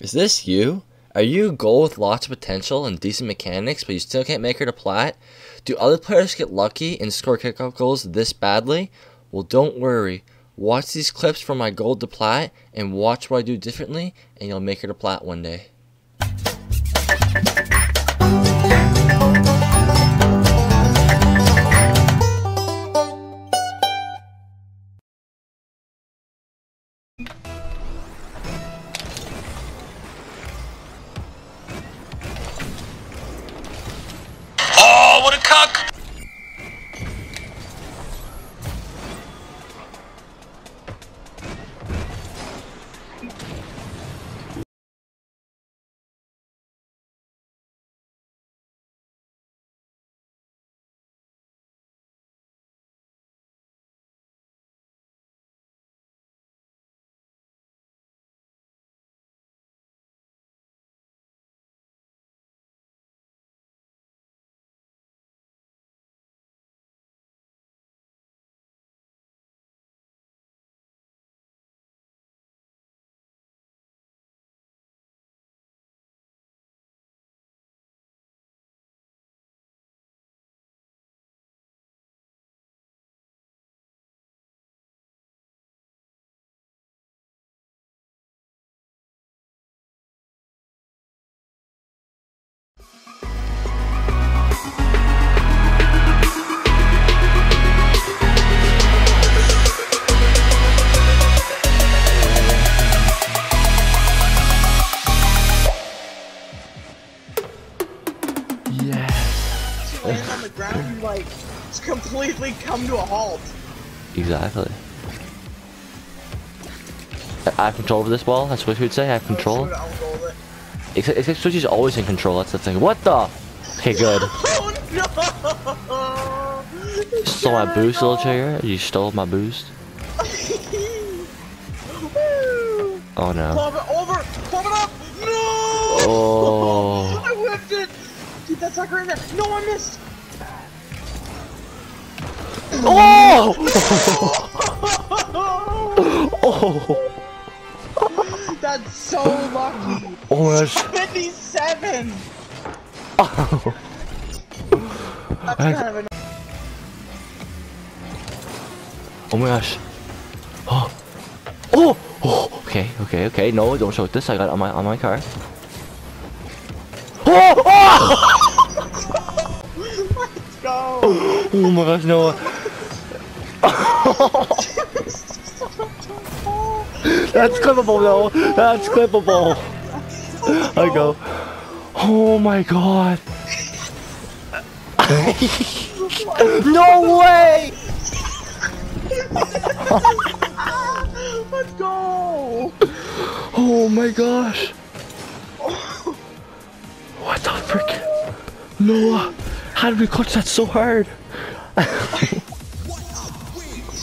Is this you? Are you a gold with lots of potential and decent mechanics, but you still can't make her to plat? Do other players get lucky and score kickoff goals this badly? Well, don't worry. Watch these clips from my gold to plat and watch what I do differently, and you'll make her to plat one day. Just completely come to a halt. Exactly. I have control over this ball. That's what we would say. I have control. Shoot, I'll roll it. Except, except Switchy's always in control. That's the thing. What the? Okay, good. Oh no! Stole my boost, little trigger. You stole my boost. Oh no. Pump it over! Pump it up! No! Oh. I whipped it! Dude, that sucker in there! No, I missed! Oh! oh! That's so lucky! Oh my gosh. 57! Oh. That's kind of Oh my gosh. Oh. Oh. Oh. Okay. Okay. Okay. No, don't show this. I got on my on my car. Oh. Oh. Let's go! Oh my gosh. No. That's clippable though. That's clippable. I go. Oh my god. no way. Let's go! Oh my gosh. What the frick? Noah, how did we clutch that so hard?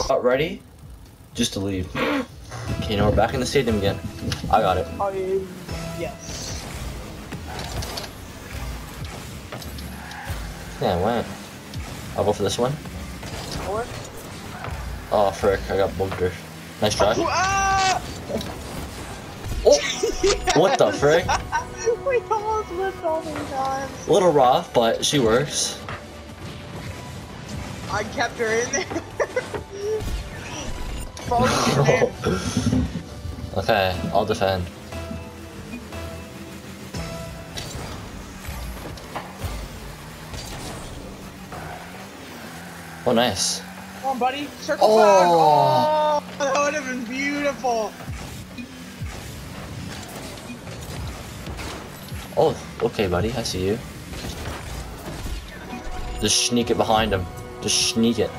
Not ready? Just to leave. Okay, now we're back in the stadium again. I got it. I, yes. Yeah, I went. I'll go for this one. Or- Oh, frick, I got bunkers. Nice try. Ah! Oh! What the frick? we almost lived all three times. A little rough, but she works. I kept her in there. Focus, okay, I'll defend. Oh, nice. Come on, buddy. Circle Oh. back. Oh, that would have been beautiful. Oh, okay, buddy, I see you. Just sneak it behind him. Just sneak it.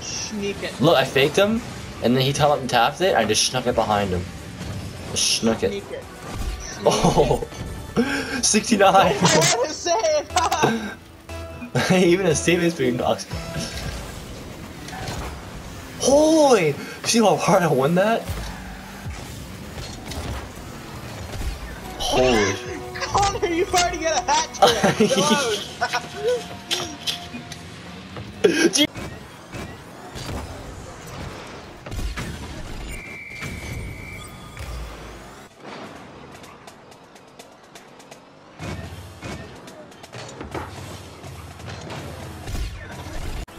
Sneak it. Look, I faked him, and then he and tapped it, I just snuck it behind him. Just snuck it. Sneak it. Oh! 69! I gotta say it. Even his teammates being knocked. Holy! See how hard I won that? Holy. Connor, you've already got a hat trick.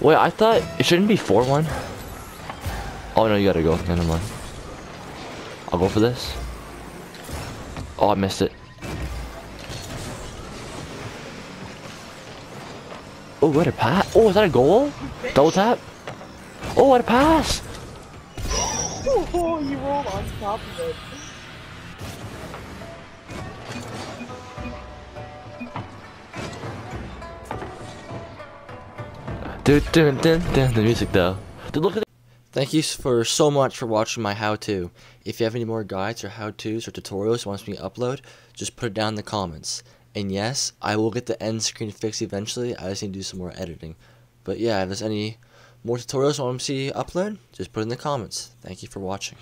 Wait, I thought it shouldn't be 4-1. Oh no, you gotta go. Okay, never mind. I'll go for this. Oh, I missed it. Oh, what a pass. Oh, is that a goal? Double tap? Oh, what a pass. Oh, you rolled on top of it. The music though. Dude, look at Thank you for so much for watching my how-to. If you have any more guides or how-tos or tutorials you want me to upload, just put it down in the comments. And yes, I will get the end screen fixed eventually. I just need to do some more editing. But yeah, if there's any more tutorials you want me to see upload, just put it in the comments. Thank you for watching.